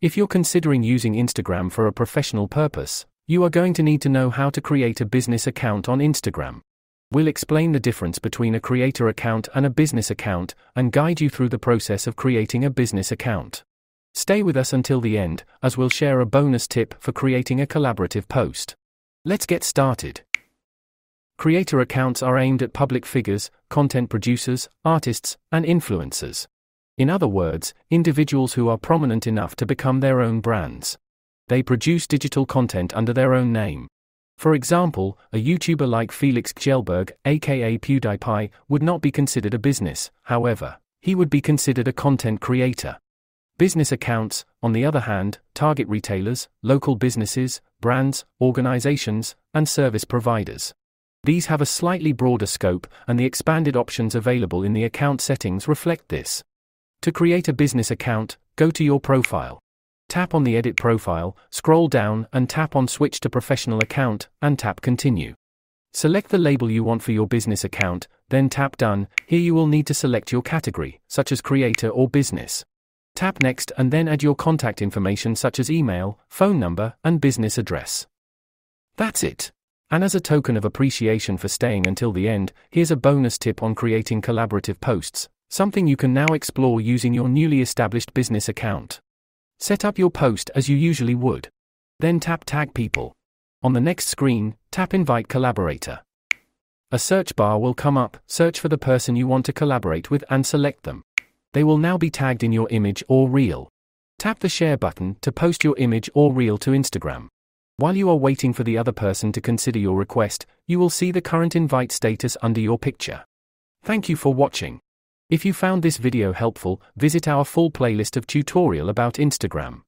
If you're considering using Instagram for a professional purpose, you are going to need to know how to create a business account on Instagram. We'll explain the difference between a creator account and a business account and guide you through the process of creating a business account. Stay with us until the end, as we'll share a bonus tip for creating a collaborative post. Let's get started. Creator accounts are aimed at public figures, content producers, artists, and influencers. In other words, individuals who are prominent enough to become their own brands. They produce digital content under their own name. For example, a YouTuber like Felix Kjellberg, aka PewDiePie, would not be considered a business, however, he would be considered a content creator. Business accounts, on the other hand, target retailers, local businesses, brands, organizations, and service providers. These have a slightly broader scope, and the expanded options available in the account settings reflect this. To create a business account, go to your profile. Tap on the Edit Profile, scroll down, and tap on Switch to Professional Account, and tap Continue. Select the label you want for your business account, then tap Done. Here you will need to select your category, such as Creator or Business. Tap Next and then add your contact information such as email, phone number, and business address. That's it. And as a token of appreciation for staying until the end, here's a bonus tip on creating collaborative posts, something you can now explore using your newly established business account. Set up your post as you usually would. Then tap Tag People. On the next screen, tap Invite Collaborator. A search bar will come up, search for the person you want to collaborate with and select them. They will now be tagged in your image or reel. Tap the Share button to post your image or reel to Instagram. While you are waiting for the other person to consider your request, you will see the current invite status under your picture. Thank you for watching. If you found this video helpful, visit our full playlist of tutorial about Instagram.